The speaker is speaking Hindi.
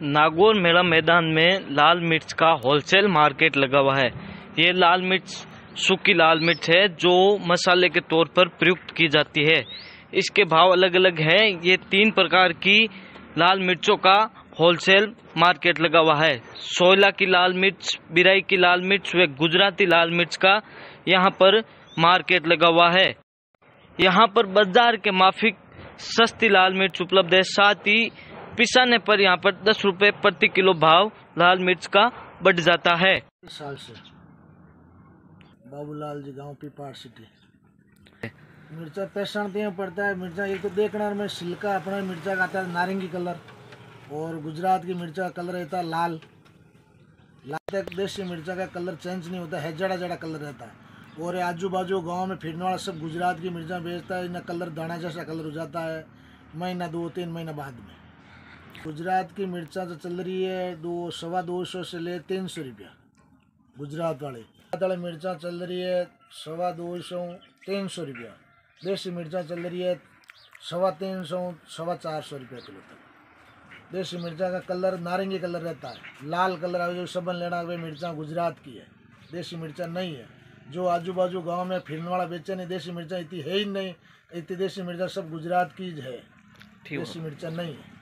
नागौर मेला मैदान में लाल मिर्च का होलसेल मार्केट लगा हुआ है। ये लाल मिर्च, सूखी लाल मिर्च है जो मसाले के तौर पर प्रयुक्त की जाती है। इसके भाव अलग अलग हैं। ये तीन प्रकार की लाल मिर्चों का होलसेल मार्केट लगा हुआ है। सोयला की लाल मिर्च, बिराई की लाल मिर्च व गुजराती लाल मिर्च का यहाँ पर मार्केट लगा हुआ है। यहाँ पर बाज़ार के माफिक सस्ती लाल मिर्च उपलब्ध है। साथ ही पिसाने पर यहाँ पर दस रुपए प्रति किलो भाव लाल मिर्च का बढ़ जाता है। साल से। बाबूलाल जी, गाँव पीपाड़ सिटी। मिर्चा पेशण तो पड़ता है। मिर्चा एक तो देखना में सिल्का अपना मिर्चा का आता है, नारंगी कलर। और गुजरात की मिर्चा का कलर रहता है लाल। लाल तक मिर्चा का कलर चेंज नहीं होता, है जड़ा जड़ा कलर रहता है। और आजू बाजू गाँव में फिरने वाला सब गुजरात की मिर्चा बेचता है, इनका कलर दाना जैसा कलर हो जाता है, महीना दो, तीन महीना बाद में। गुजरात की मिर्चा जो चल रही है दो सवा दो सौ से ले तीन सौ रुपया। गुजरात वाले। गुजरात वाले मिर्चा चल रही है सवा दो सौ तीन सौ रुपया। देसी मिर्चा चल रही है सवा तीन सौ सवा चार सौ रुपया किलो तक। देसी मिर्चा का कलर नारंगी कलर रहता है। लाल कलर अगर जो सबन लेना वे मिर्चा गुजरात की है। देसी मिर्चा नहीं है। जो आजू बाजू गाँव में फिरने वाला बेचे नहीं देसी मिर्चा इतनी है ही नहीं। इतनी देसी मिर्चा सब गुजरात की है। देसी मिर्चा नहीं है।